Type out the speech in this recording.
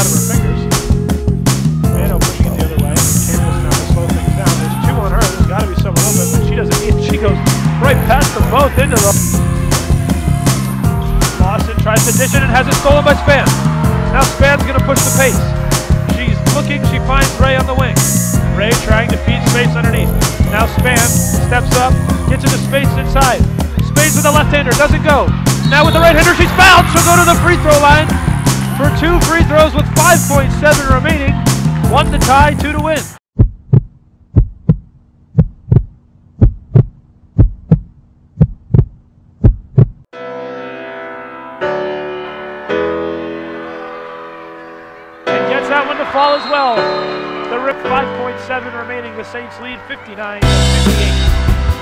out of her fingers. Mano pushing it the other way. Campbell's now to slow things down. There's two on her. There's got to be someone open, but she doesn't need it. She goes right past them both into the. Lawson tries to dish it and has it stolen by Span. Now Span's going to push the pace. She's looking. She finds Ray on the wing. Ray trying to feed space underneath. Now Span steps up, gets into space inside. Space with the left-hander, doesn't go. Now with the right-hander, she's fouled. She'll go to the free throw line for two free throws with 5.7 remaining. One to tie, two to win. And gets that one to fall as well. The rip 5.7 remaining. The Saints lead 59 58.